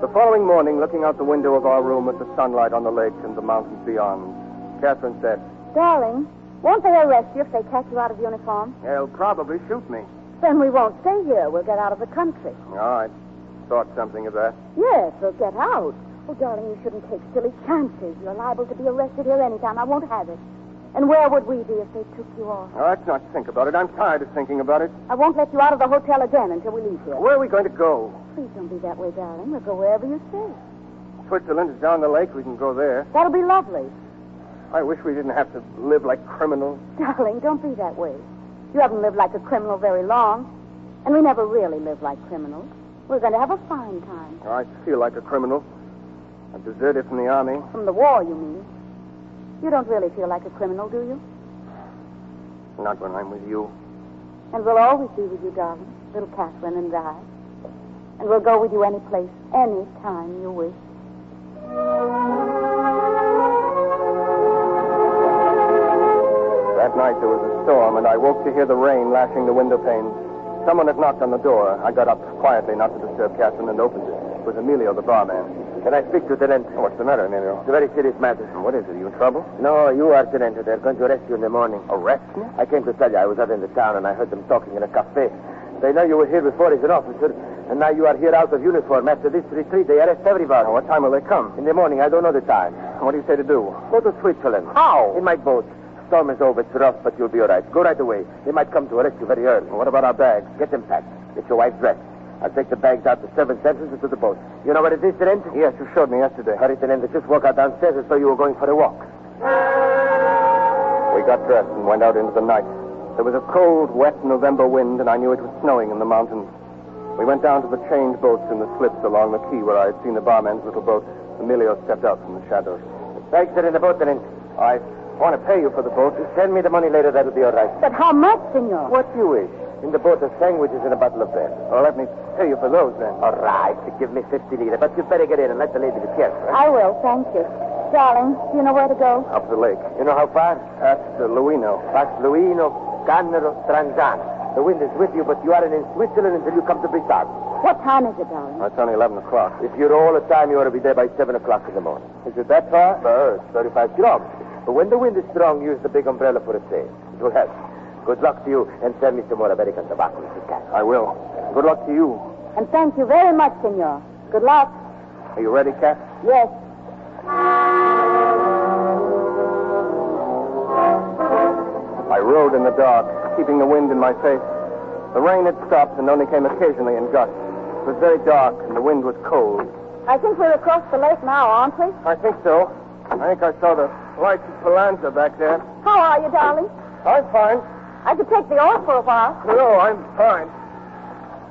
The following morning, looking out the window of our room at the sunlight on the lake and the mountains beyond, Catherine said, Darling, won't they arrest you if they catch you out of uniform? They'll probably shoot me. Then we won't stay here. We'll get out of the country. All right. Thought something of that. Yes, we'll get out. Oh, darling, you shouldn't take silly chances. You're liable to be arrested here any time. I won't have it. And where would we be if they took you off? All right, let's not think about it. I'm tired of thinking about it. I won't let you out of the hotel again until we leave here. Where are we going to go? Please don't be that way, darling. We'll go wherever you say. Switzerland is down the lake. We can go there. That'll be lovely. I wish we didn't have to live like criminals. Darling, don't be that way. You haven't lived like a criminal very long. And we never really live like criminals. We're going to have a fine time. Oh, I feel like a criminal. A deserted from the army. From the war, you mean. You don't really feel like a criminal, do you? Not when I'm with you. And we'll always be with you, darling. Little Catherine and I. And we'll go with you any place, any time you wish. That night there was a storm, and I woke to hear the rain lashing the window panes. Someone had knocked on the door. I got up quietly, not to disturb Catherine, and opened it. It was Emilio, the barman. Can I speak to Tenente? What's the matter, Emilio? It's a very serious matter. What is it? Are you in trouble? No, you are Tenente. They're going to arrest you in the morning. Arrest me? I came to tell you I was out in the town and I heard them talking in a cafe. They know you were here before as an officer, and now you are here out of uniform. After this retreat, they arrest everybody. Now, what time will they come? In the morning, I don't know the time. What do you say to do? Go to Switzerland. How? In my boat. Storm is over. It's rough, but you'll be all right. Go right away. They might come to arrest you very early. What about our bags? Get them packed. Get your wife dressed. I'll take the bags out the servants' entrance into the boat. You know where it is, Tenente? Yes, you showed me yesterday. Hurry, Tenente. Just walk out downstairs as though you were going for a walk. We got dressed and went out into the night. There was a cold, wet November wind, and I knew it was snowing in the mountains. We went down to the change boats in the slips along the quay where I had seen the barman's little boat. Emilio stepped out from the shadows. Bags are in the boat, Tenente. I want to pay you for the boat. Send me the money later. That'll be all right. But how much, senor? What do you wish. In the boat are sandwiches and a bottle of beer. Oh, let me pay you for those then. All right. Give me 50 lira. But you'd better get in and let the lady be careful. I will, thank you. Darling, do you know where to go? Up the lake. You know how far? Past uh, Luino. Past Luino, Cannero, Tranzano. The wind is with you, but you aren't in Switzerland until you come to Brissago. What time is it, darling? It's only 11 o'clock. If you roll a time, you ought to be there by 7 o'clock in the morning. Is it that far? Sir, it's 35 kilometers. But when the wind is strong, use the big umbrella for a sail. It will help. Good luck to you, and send me some more American tobacco if you can. I will. Good luck to you. And thank you very much, senor. Good luck. Are you ready, Cat? Yes. I rode in the dark, keeping the wind in my face. The rain had stopped and only came occasionally in gusts. It was very dark and the wind was cold. I think we're across the lake now, aren't we? I think so. I think I saw the lights of Pallanza back there. How are you, darling? I'm fine. I could take the oar for a while. No, I'm fine.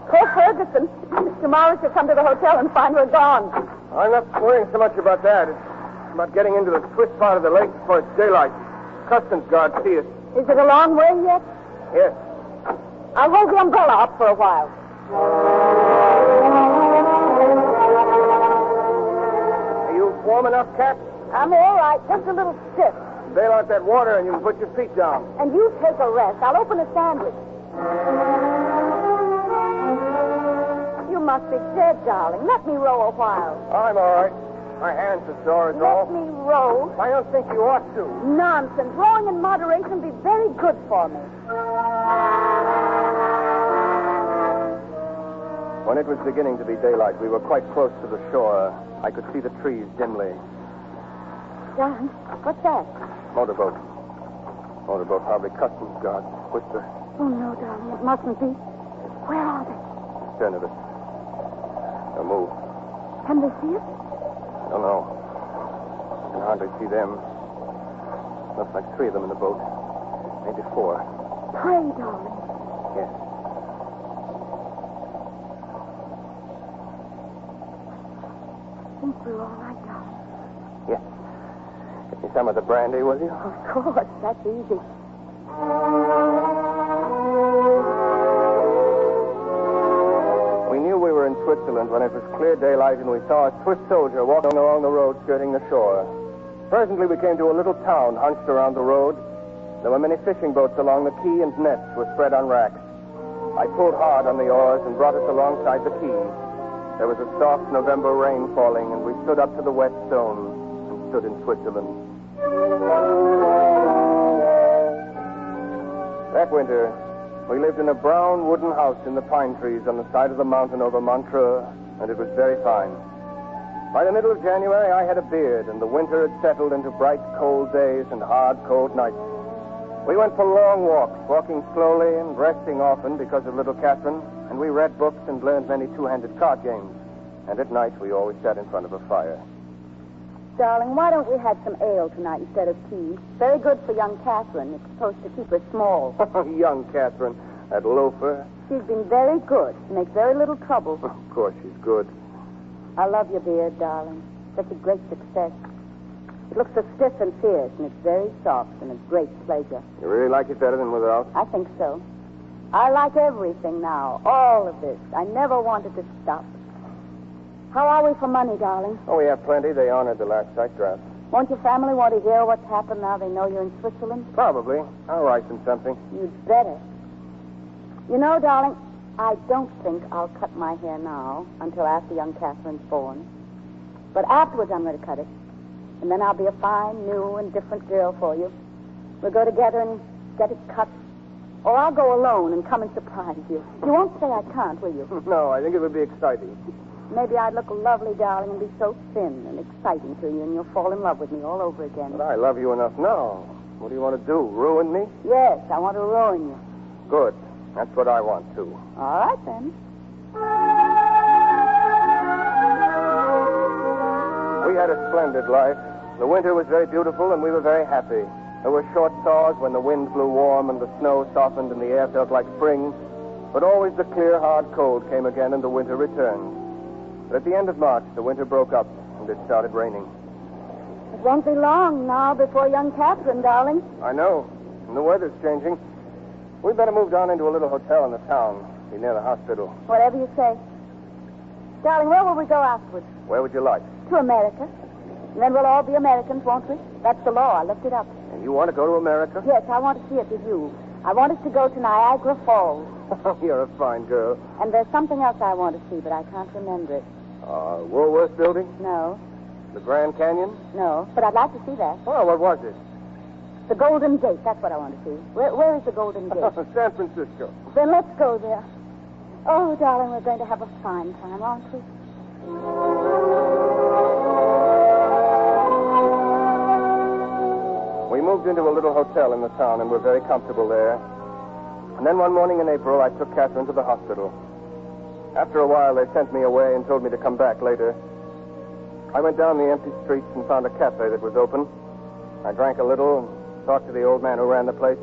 Poor Ferguson. Tomorrow she'll come to the hotel and find we're gone. I'm not worrying so much about that. It's about getting into the Swiss part of the lake before it's daylight. Customs guards see us. Is it a long way yet? Yes. I'll hold the umbrella up for a while. Are you warm enough, Cat? I'm all right, just a little stiff. Bail out that water and you can put your feet down. And you take a rest. I'll open a sandwich. You must be dead, darling. Let me row a while. I'm all right. My hands are sore, is Let all. me row. I don't think you ought to. Nonsense. Rowing in moderation would be very good for me. When it was beginning to be daylight, we were quite close to the shore. I could see the trees dimly. Darling, what's that? Motorboat. Motorboat, probably customs guards. Whisper. Oh, no, darling. It mustn't be. Where are they? Stern of us. Now move. Can they see us? I don't know. I can hardly see them. Looks like three of them in the boat. Maybe four. Pray, darling. Yes. Think we're all right, darling. Get me some of the brandy, will you? Of course. That's easy. We knew we were in Switzerland when it was clear daylight and we saw a Swiss soldier walking along the road skirting the shore. Presently, we came to a little town hunched around the road. There were many fishing boats along the quay and nets were spread on racks. I pulled hard on the oars and brought us alongside the quay. There was a soft November rain falling, and we stood up to the wet stone and stood in Switzerland. That winter, we lived in a brown wooden house in the pine trees on the side of the mountain over Montreux, and it was very fine. By the middle of January, I had a beard, and the winter had settled into bright, cold days and hard, cold nights. We went for long walks, walking slowly and resting often because of little Catherine, and we read books and learned many two-handed card games. And at night, we always sat in front of a fire. Darling, why don't we have some ale tonight instead of tea? Very good for young Catherine. It's supposed to keep her small. Oh, young Catherine, that loafer. She's been very good. She makes very little trouble. Of course, she's good. I love your beard, darling. Such a great success. It looks so stiff and fierce, and it's very soft and a great pleasure. You really like it better than without? I think so. I like everything now, all of this. I never wanted to stop. How are we for money, darling? Oh, we have plenty. They honored the last sight draft. Won't your family want to hear what's happened now they know you're in Switzerland? Probably. I'll write them something. You'd better. You know, darling, I don't think I'll cut my hair now until after young Catherine's born. But afterwards, I'm going to cut it. And then I'll be a fine, new, and different girl for you. We'll go together and get it cut. Or I'll go alone and come and surprise you. You won't say I can't, will you? No, I think it would be exciting. Maybe I'd look lovely, darling, and be so thin and exciting to you, and you'll fall in love with me all over again. But I love you enough now. What do you want to do? Ruin me? Yes, I want to ruin you. Good. That's what I want, too. All right, then. We had a splendid life. The winter was very beautiful, and we were very happy. There were short thaws when the wind blew warm and the snow softened and the air felt like spring. But always the clear, hard cold came again and the winter returned. But at the end of March, the winter broke up and it started raining. It won't be long now before young Catherine, darling. I know. And the weather's changing. We'd better move down into a little hotel in the town. Be near the hospital. Whatever you say. Darling, where will we go afterwards? Where would you like? To America. And then we'll all be Americans, won't we? That's the law. I looked it up. And you want to go to America? Yes, I want to see it with you. I want us to go to Niagara Falls. You're a fine girl. And there's something else I want to see, but I can't remember it. Uh, Woolworth Building? No, The Grand Canyon? no. But I'd like to see that. Oh, what was it? The Golden Gate. That's what I want to see. Where, where is the Golden Gate? San Francisco. then let's go there. Oh, darling, we're going to have a fine time, aren't we? We moved into a little hotel in the town and were very comfortable there. And then one morning in April, I took Catherine to the hospital. After a while, they sent me away and told me to come back later. I went down the empty streets and found a cafe that was open. I drank a little and talked to the old man who ran the place.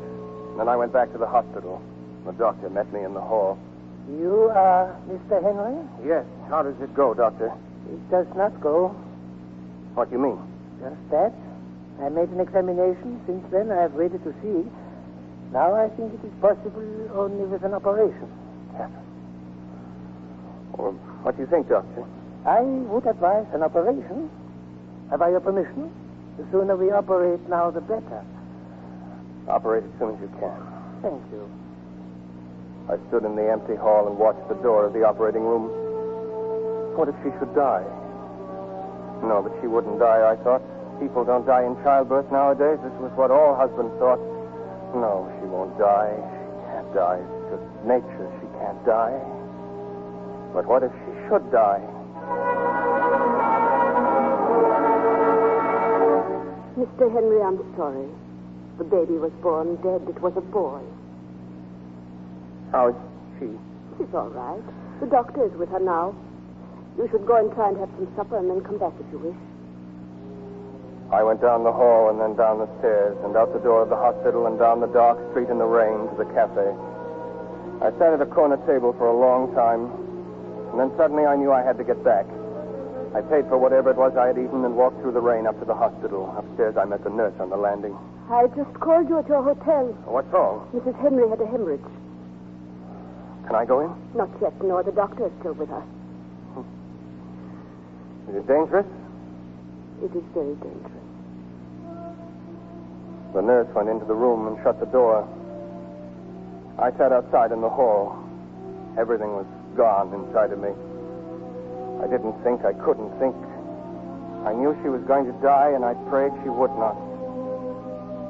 And then I went back to the hospital. The doctor met me in the hall. You are Mr. Henry? Yes. How does it go, doctor? It does not go. What do you mean? Just that. I made an examination. Since then, I have waited to see. Now I think it is possible only with an operation. Well, what do you think, doctor? I would advise an operation. Have I your permission? The sooner we operate now, the better. Operate as soon as you can. Thank you. I stood in the empty hall and watched the door of the operating room. What if she should die? No, but she wouldn't die, I thought. People don't die in childbirth nowadays. This was what all husbands thought. No, she won't die. She can't die. It's just nature. She can't die. But what if she should die? Mr. Henry, I'm sorry. The baby was born dead. It was a boy. How's she? She's all right. The doctor is with her now. You should go and try and have some supper and then come back if you wish. I went down the hall and then down the stairs and out the door of the hospital and down the dark street in the rain to the cafe. I sat at a corner table for a long time, and then suddenly I knew I had to get back. I paid for whatever it was I had eaten and walked through the rain up to the hospital. Upstairs, I met the nurse on the landing. I just called you at your hotel. What's wrong? Mrs. Henry had a hemorrhage. Can I go in? Not yet, no. The doctor is still with her. Hmm. Is it dangerous? It is very dangerous. The nurse went into the room and shut the door. I sat outside in the hall. Everything was gone inside of me. I didn't think, I couldn't think. I knew she was going to die, and I prayed she would not.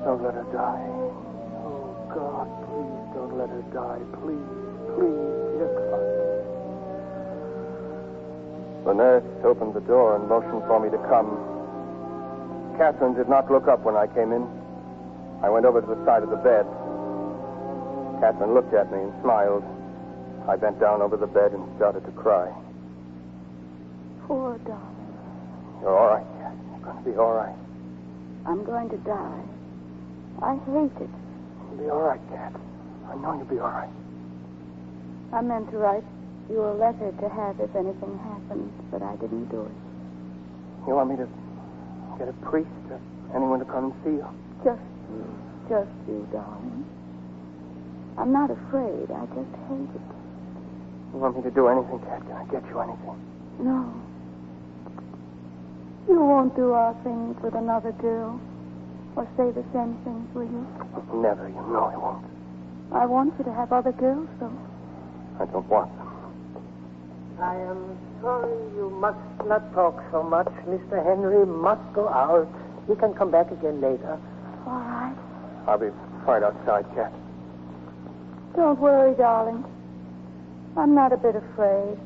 Don't let her die. Oh, God, please don't let her die. Please, please, dear God. The nurse opened the door and motioned for me to come. Catherine did not look up when I came in. I went over to the side of the bed. Catherine looked at me and smiled. I bent down over the bed and started to cry. Poor darling. You're all right, Cat. You're going to be all right. I'm going to die. I hate it. You'll be all right, Cat. I know you'll be all right. I meant to write you a letter to have if anything happened, but I didn't do it. You want me to get a priest or anyone to come and see you? Just you. Just you, darling. I'm not afraid. I just hate it. You want me to do anything, Cat? Can I get you anything? No. You won't do our things with another girl. Or say the same things, will you? Never. You know I won't. I want you to have other girls, though. I don't want them. I am sorry you must not talk so much. Mr. Henry must go out. He can come back again later. All right. I'll be right outside, Cat. Don't worry, darling. I'm not a bit afraid.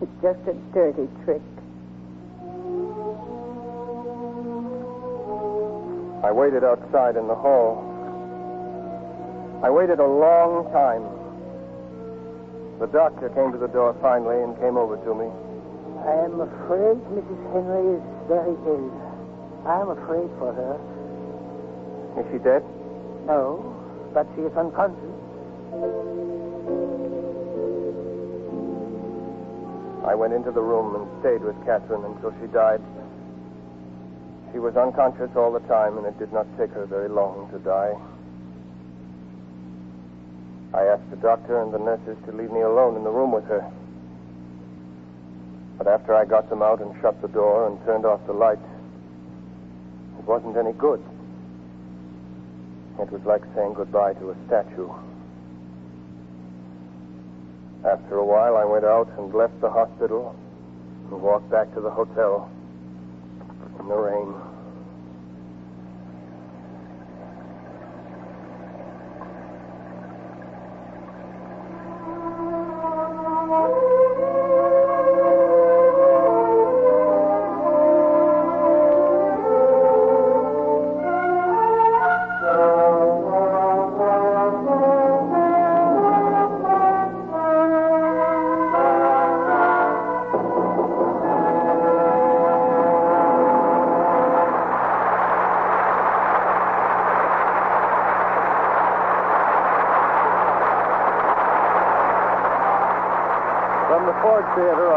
It's just a dirty trick. I waited outside in the hall. I waited a long time. The doctor came to the door finally and came over to me. I am afraid Mrs. Henry is very ill. I am afraid for her. Is she dead? No, but she is unconscious. I went into the room and stayed with Catherine until she died. She was unconscious all the time, and it did not take her very long to die. I asked the doctor and the nurses to leave me alone in the room with her. But after I got them out and shut the door and turned off the light, it wasn't any good. It was like saying goodbye to a statue. After a while, I went out and left the hospital and walked back to the hotel in the rain.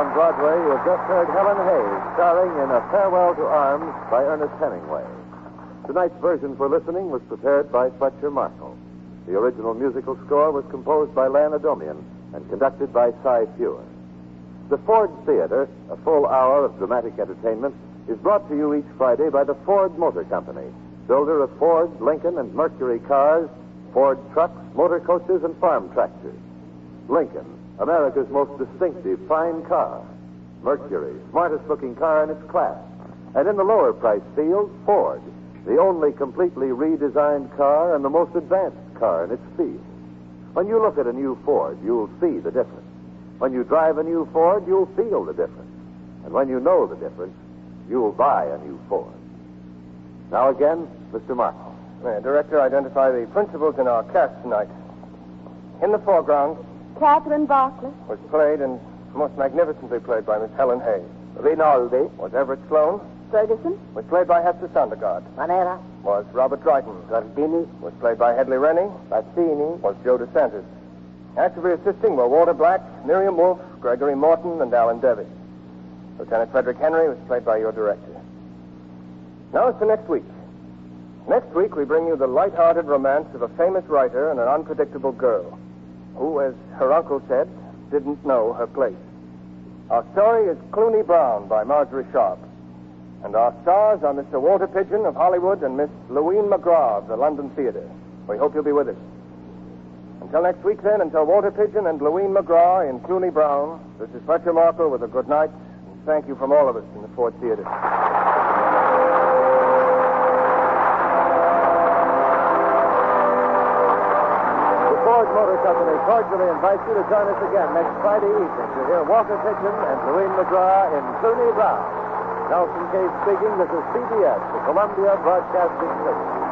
On Broadway, you have just heard Helen Hayes starring in A Farewell to Arms by Ernest Hemingway. Tonight's version for listening was prepared by Fletcher Markle. The original musical score was composed by Lan Adomian and conducted by Cy Feuer. The Ford Theater, a full hour of dramatic entertainment, is brought to you each Friday by the Ford Motor Company, builder of Ford, Lincoln, and Mercury cars, Ford trucks, motor coaches, and farm tractors. Lincoln, America's most distinctive fine car. Mercury, smartest looking car in its class. And in the lower price field, Ford, the only completely redesigned car and the most advanced car in its field. When you look at a new Ford, you'll see the difference. When you drive a new Ford, you'll feel the difference. And when you know the difference, you'll buy a new Ford. Now again, Mr. May Director identify the principals in our cast tonight. In the foreground Catherine Barkley. was played and most magnificently played by Miss Helen Hayes. Rinaldi. Was Everett Sloane. Ferguson. Was played by Hester Sondergaard. Manera. Was Robert Dryden. Gordini. Was played by Hedley Rennie. Passini. Was Joe DeSantis. Actively assisting were Walter Black, Miriam Wolfe, Gregory Morton, and Alan Devey. Lieutenant Frederick Henry was played by your director. Now it's for next week. Next week, we bring you the light-hearted romance of a famous writer and an unpredictable girl who, as her uncle said, didn't know her place. Our story is Cluny Brown by Margery Sharp. And our stars are Mr. Walter Pidgeon of Hollywood and Miss Louine McGraw of the London Theater. We hope you'll be with us. Until next week, then, until Walter Pidgeon and Louine McGraw in Cluny Brown, this is Fletcher Markle with a good night, and thank you from all of us in the Ford Theater. Cordially invite you to join us again next Friday evening to hear Walter Pidgeon and Louine McGraw in Cluny Brown. Nelson Case speaking. This is CBS, the Columbia Broadcasting System.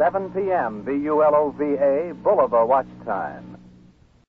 7 p.m. BULOVA Boulevard Watch Time.